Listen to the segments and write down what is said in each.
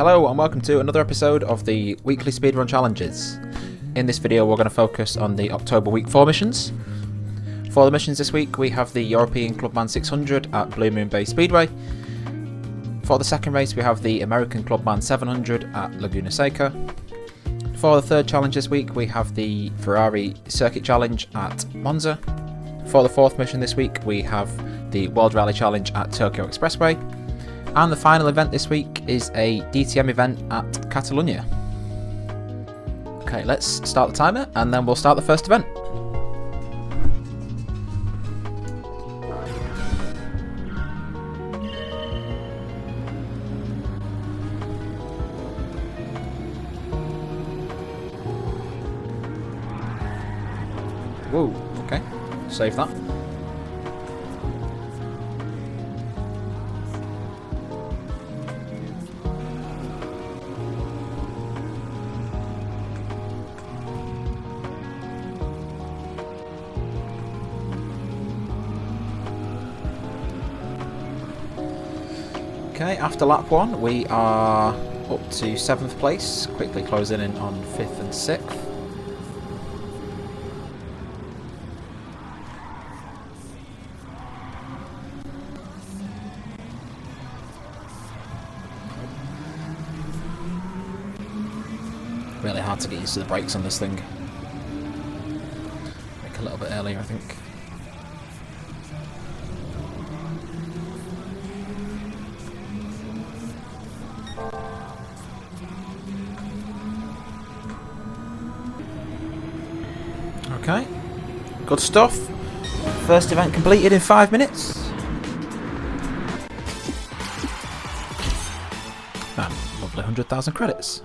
Hello and welcome to another episode of the weekly speedrun challenges. In this video we're going to focus on the October week 4 missions. For the missions this week we have the European Clubman 600 at Blue Moon Bay Speedway. For the second race we have the American Clubman 700 at Laguna Seca. For the third challenge this week we have the Ferrari Circuit Challenge at Monza. For the fourth mission this week we have the World Rally Challenge at Tokyo Expressway. And the final event this week is a DTM event at Catalonia. Okay, let's start the timer and then we'll start the first event. Whoa, okay. Save that. Okay, after lap one, we are up to seventh place, quickly closing in on fifth and sixth. Really hard to get used to the brakes on this thing. Make a little bit earlier, I think. Okay, good stuff. First event completed in five minutes. Ah, lovely 100,000 credits.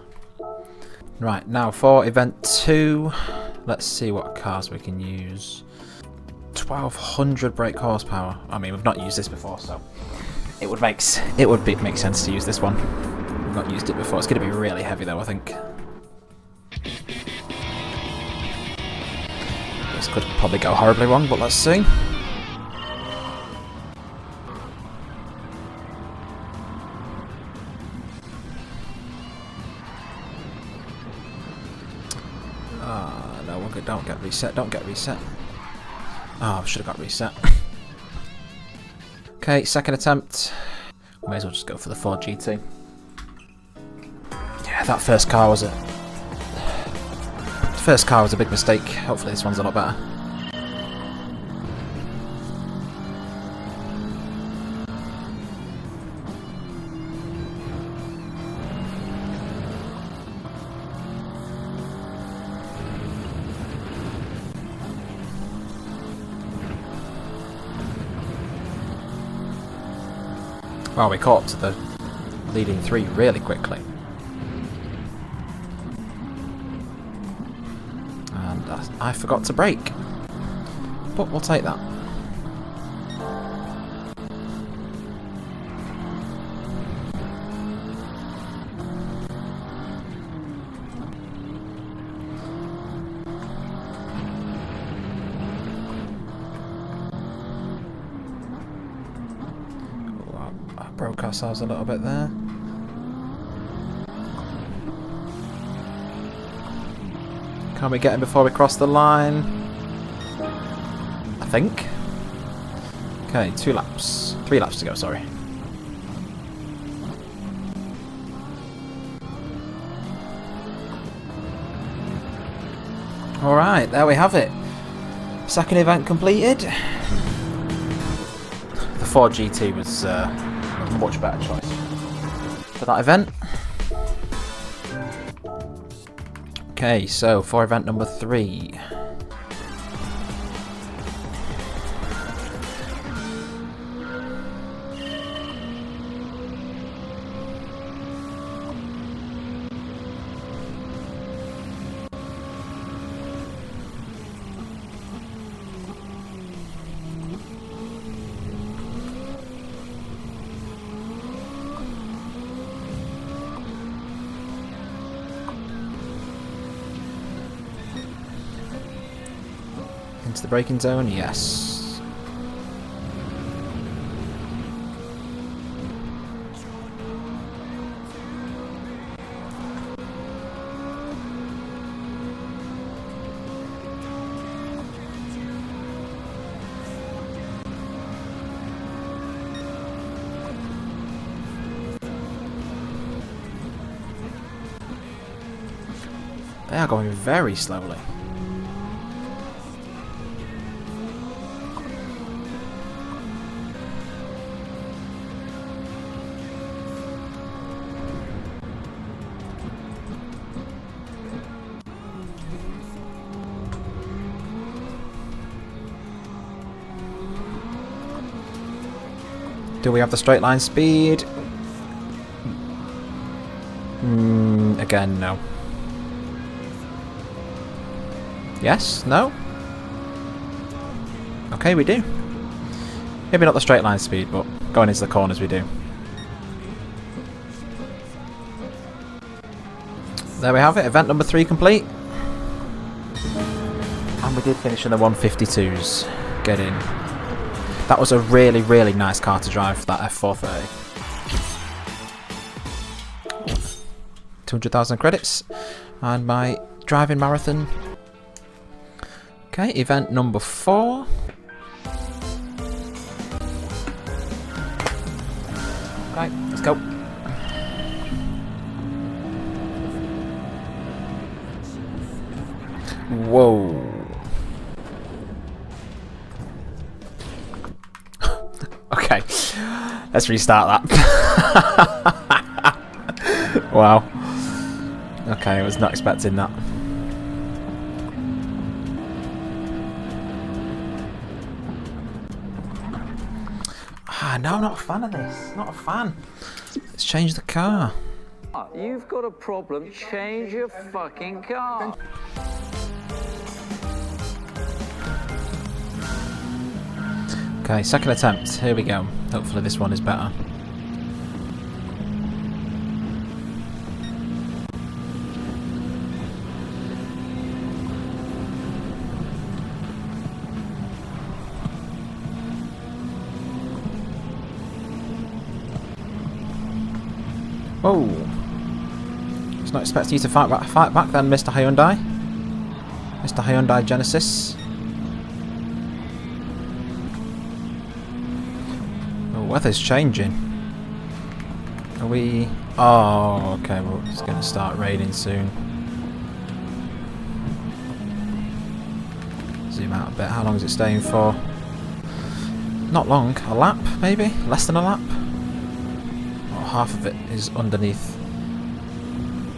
Right, now for event two, let's see what cars we can use. 1200 brake horsepower. I mean, we've not used this before, so it would make it would be, make sense to use this one. We've not used it before. It's going to be really heavy though, I think. Could probably go horribly wrong, but let's see. Ah, no. Don't get reset. Don't get reset. Oh, I should have got reset. okay, second attempt. May as well just go for the Ford GT. Yeah, that first car was a... First car was a big mistake. Hopefully this one's a lot better. Well, we caught up to the leading three really quickly. I, forgot to brake. But we'll take that. broke ourselves a little bit there. Can we get him before we cross the line? I think. Okay, two laps. Three laps to go, sorry. Alright, there we have it. Second event completed. The Ford GT was uh, a much better choice for that event. Okay, so for event number three. Into the braking zone? Yes. They are going very slowly. Do we have the straight line speed? Mm, again, no. Yes? No? Okay, we do. Maybe not the straight line speed, but going into the corners we do. There we have it, event number three complete. And we did finish in the 152s. Get in. That was a really, really nice car to drive, for that F430. 200,000 credits. And my driving marathon. Okay, event number four. Okay, let's go. Whoa. Okay, let's restart that. wow. Okay, I was not expecting that. Ah, no, not a fan of this. Not a fan. Let's change the car. You've got a problem, change your fucking car. Okay, second attempt. Here we go. Hopefully this one is better. Whoa! Was not expecting you to fight back, fight back then, Mr. Hyundai. Mr. Hyundai Genesis. Weather's changing. Are we... Oh, okay, well, it's going to start raining soon. Zoom out a bit. How long is it staying for? Not long. A lap, maybe? Less than a lap? Well, half of it is underneath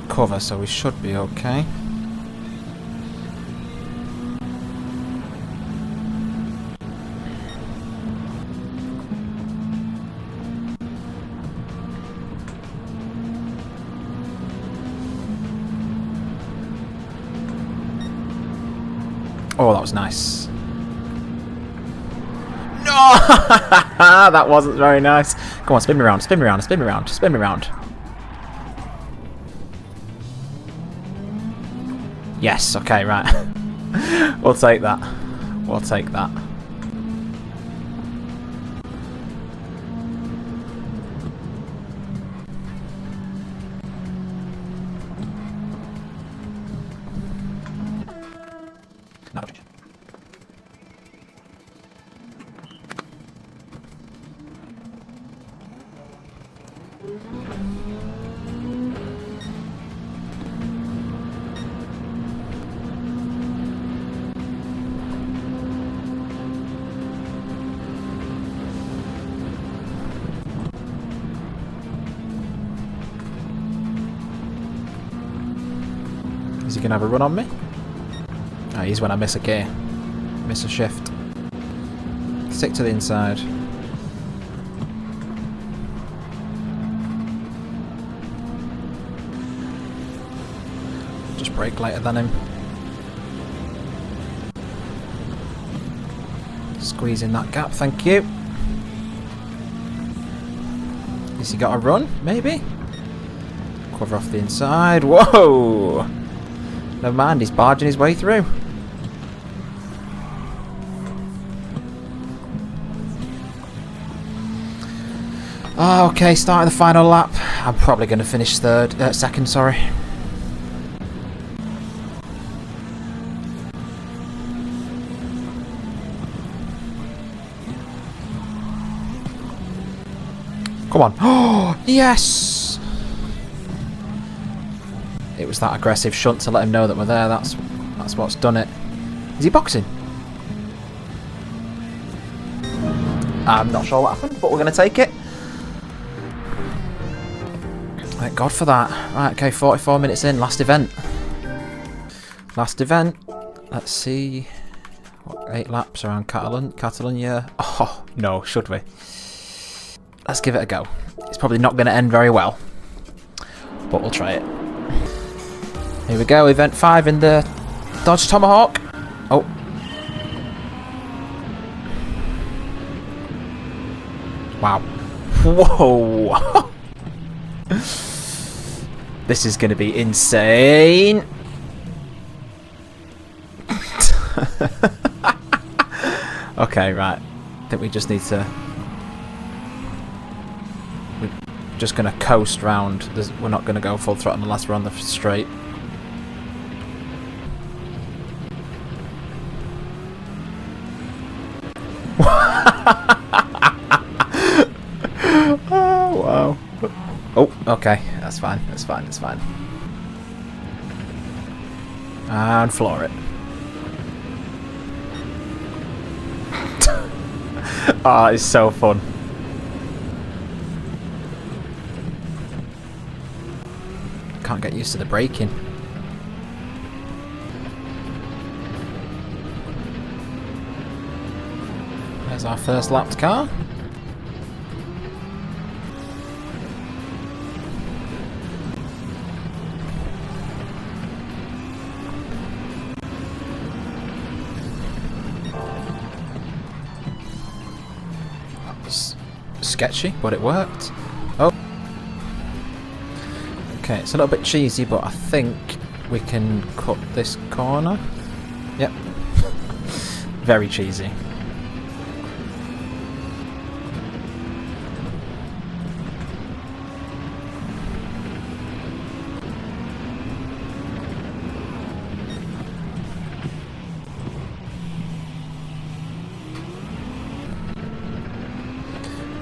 cover, so we should be okay. Oh, that was nice. No! that wasn't very nice. Come on, spin me around, spin me around, spin me around, spin me around. Yes, okay, right. we'll take that. We'll take that. Is he to have a run on me? Ah, he's when I miss a gear. Miss a shift. Stick to the inside. Just brake later than him. Squeeze in that gap, thank you. Has he got a run? Maybe? Cover off the inside. Whoa! Never mind, he's barging his way through. Ah, okay, starting the final lap. I'm probably going to finish third, uh, second, sorry. Come on. Oh, yes! it was that aggressive shunt to let him know that we're there. That's that's what's done it. Is he boxing? I'm not sure what happened, but we're going to take it. God for that. Right, okay, 44 minutes in, last event. Last event. Let's see. What, eight laps around Catalan Catalonia. Oh, no, should we? Let's give it a go. It's probably not going to end very well, but we'll try it. Here we go, event 5 in the Dodge Tomahawk. Oh. Wow. Whoa. This is going to be insane. okay, right. I think we just need to... We're just going to coast round. There's, we're not going to go full throttle unless we're on the straight. oh, wow. Oh, okay. That's fine. That's fine. That's fine. And floor it. Ah, oh, it's so fun. Can't get used to the braking. There's our first lapped car. Sketchy, but it worked. Oh. Okay, it's a little bit cheesy, but I think we can cut this corner. Yep. Very cheesy.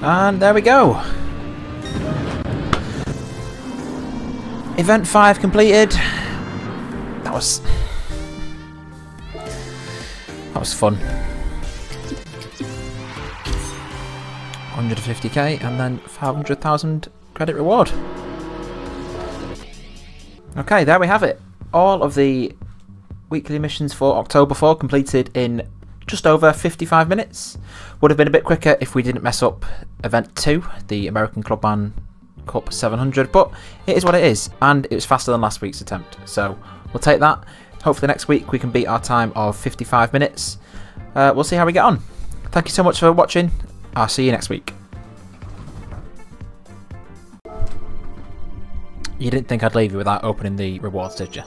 And there we go. Event 5 completed. That was... That was fun. 150k and then 500,000 credit reward. Okay, there we have it. All of the weekly missions for October 4 completed in just over 55 minutes. Would have been a bit quicker if we didn't mess up event 2, the American Clubman Cup 700, but it is what it is, and it was faster than last week's attempt, so we'll take that. Hopefully next week we can beat our time of 55 minutes. Uh, we'll see how we get on. Thank you so much for watching. I'll see you next week. You didn't think I'd leave you without opening the rewards, did you?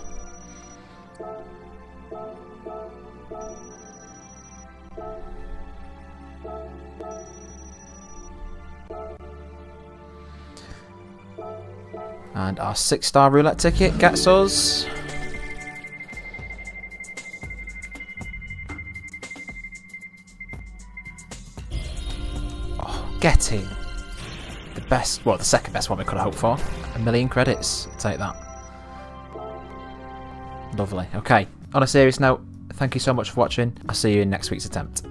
And our six star roulette ticket gets us. Oh, getting the best, well, the second best one we could have hoped for. A million credits. Take that. Lovely. Okay. On a serious note, thank you so much for watching. I'll see you in next week's attempt.